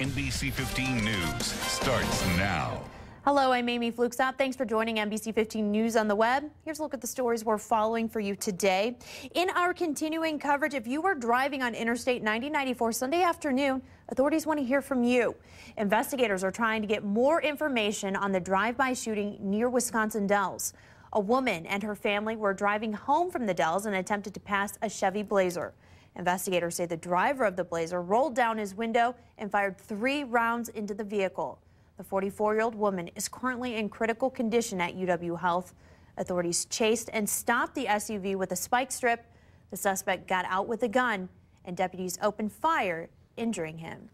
NBC 15 News starts now. Hello, I'm Amy Flukesop. Thanks for joining NBC 15 News on the web. Here's a look at the stories we're following for you today. In our continuing coverage, if you were driving on Interstate 9094 Sunday afternoon, authorities want to hear from you. Investigators are trying to get more information on the drive-by shooting near Wisconsin Dells. A woman and her family were driving home from the Dells and attempted to pass a Chevy Blazer. Investigators say the driver of the Blazer rolled down his window and fired three rounds into the vehicle. The 44-year-old woman is currently in critical condition at UW Health. Authorities chased and stopped the SUV with a spike strip. The suspect got out with a gun, and deputies opened fire, injuring him.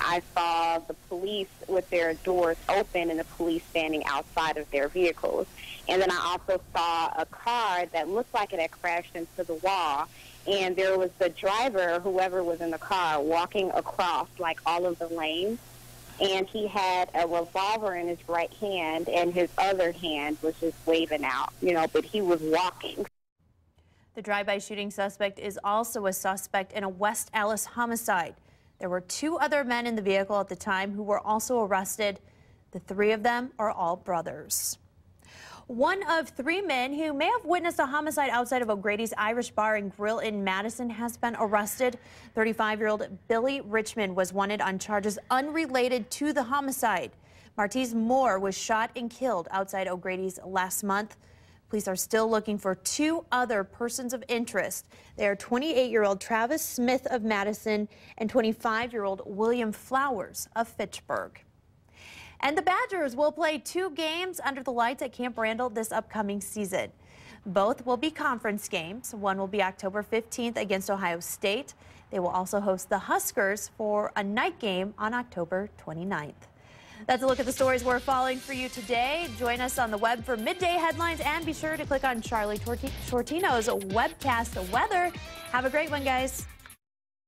I saw the police with their doors open and the police standing outside of their vehicles. And then I also saw a car that looked like it had crashed into the wall. And there was the driver, whoever was in the car, walking across like all of the lanes. And he had a revolver in his right hand, and his other hand was just waving out, you know, but he was walking. The drive-by shooting suspect is also a suspect in a West Allis homicide. There were two other men in the vehicle at the time who were also arrested. The three of them are all brothers. One of three men who may have witnessed a homicide outside of O'Grady's Irish Bar and Grill in Madison has been arrested. 35-year-old Billy Richmond was wanted on charges unrelated to the homicide. Martise Moore was shot and killed outside O'Grady's last month. Police are still looking for two other persons of interest. They are 28-year-old Travis Smith of Madison and 25-year-old William Flowers of Fitchburg. And the Badgers will play two games under the lights at Camp Randall this upcoming season. Both will be conference games. One will be October 15th against Ohio State. They will also host the Huskers for a night game on October 29th. That's a look at the stories we're following for you today. Join us on the web for midday headlines and be sure to click on Charlie Shortino's webcast weather. Have a great one, guys.